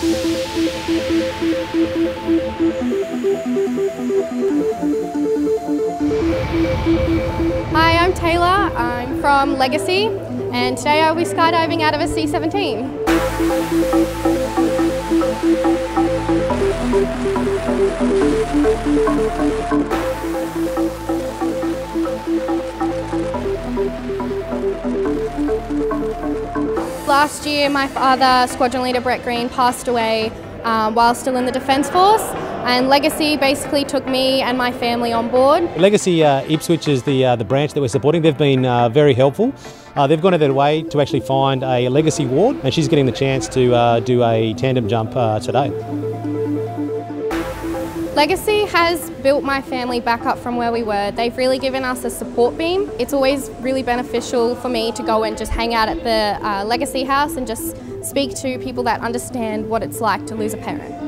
Hi, I'm Taylor. I'm from Legacy, and today I'll be skydiving out of a C-17. Last year, my father, Squadron Leader Brett Green, passed away um, while still in the Defence Force, and Legacy basically took me and my family on board. Legacy uh, Ipswich is the uh, the branch that we're supporting. They've been uh, very helpful. Uh, they've gone out of their way to actually find a legacy ward, and she's getting the chance to uh, do a tandem jump uh, today. Legacy has built my family back up from where we were. They've really given us a support beam. It's always really beneficial for me to go and just hang out at the uh, Legacy house and just speak to people that understand what it's like to lose a parent.